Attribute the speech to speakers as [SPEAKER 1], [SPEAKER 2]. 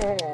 [SPEAKER 1] Oh.